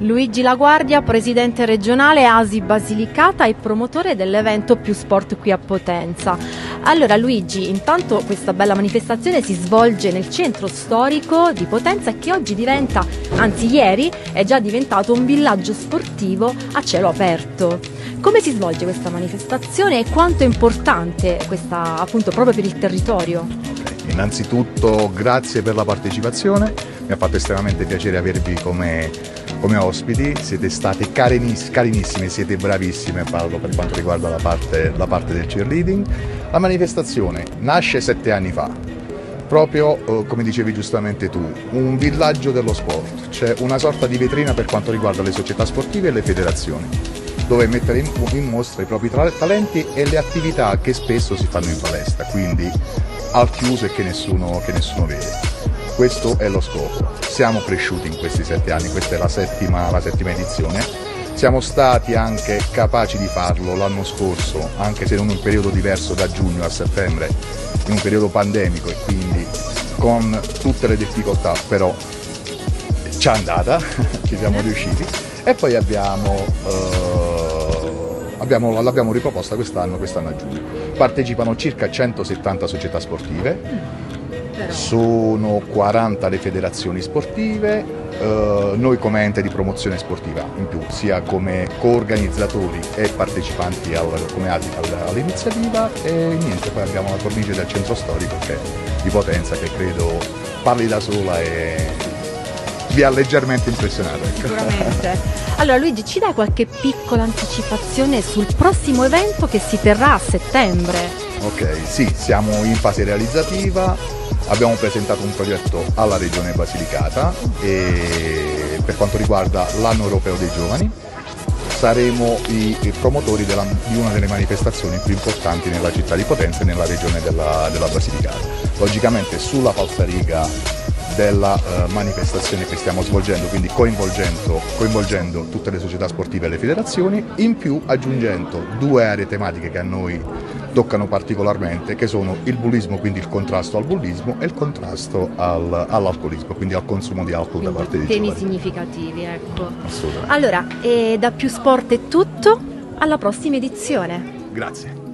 Luigi Laguardia, presidente regionale ASI Basilicata e promotore dell'evento Più Sport qui a Potenza. Allora Luigi, intanto questa bella manifestazione si svolge nel centro storico di Potenza che oggi diventa, anzi ieri, è già diventato un villaggio sportivo a cielo aperto. Come si svolge questa manifestazione e quanto è importante questa appunto proprio per il territorio? Innanzitutto grazie per la partecipazione, mi ha fatto estremamente piacere avervi come come ospiti, siete state carinis, carinissime, siete bravissime, parlo per quanto riguarda la parte, la parte del cheerleading. La manifestazione nasce sette anni fa, proprio eh, come dicevi giustamente tu, un villaggio dello sport, c'è una sorta di vetrina per quanto riguarda le società sportive e le federazioni, dove mettere in, in mostra i propri talenti e le attività che spesso si fanno in palestra, quindi al chiuso e che nessuno, che nessuno vede. Questo è lo scopo. Siamo cresciuti in questi sette anni, questa è la settima, la settima edizione. Siamo stati anche capaci di farlo l'anno scorso, anche se in un periodo diverso da giugno a settembre, in un periodo pandemico e quindi con tutte le difficoltà, però ci è andata, ci siamo riusciti. E poi abbiamo, eh, abbiamo, l'abbiamo riproposta quest'anno, quest'anno a giugno. Partecipano circa 170 società sportive sono 40 le federazioni sportive, eh, noi come ente di promozione sportiva in più, sia come coorganizzatori e partecipanti al, come ASI all'iniziativa e niente, poi abbiamo la cornice del centro storico che, di Potenza che credo parli da sola e vi ha leggermente impressionato. Ecco. Sicuramente. Allora Luigi ci dai qualche piccola anticipazione sul prossimo evento che si terrà a settembre? Ok, sì, siamo in fase realizzativa, abbiamo presentato un progetto alla Regione Basilicata per quanto riguarda l'anno europeo dei giovani. Saremo i, i promotori della, di una delle manifestazioni più importanti nella città di Potenza e nella regione della, della Basilicata. Logicamente sulla falsariga della uh, manifestazione che stiamo svolgendo, quindi coinvolgendo, coinvolgendo, tutte le società sportive e le federazioni, in più aggiungendo due aree tematiche che a noi toccano particolarmente, che sono il bullismo, quindi il contrasto al bullismo, e il contrasto al, all'alcolismo, quindi al consumo di alcol quindi da parte dei temi giovani. significativi, ecco. Assolutamente. Allora, da più sport è tutto, alla prossima edizione. Grazie.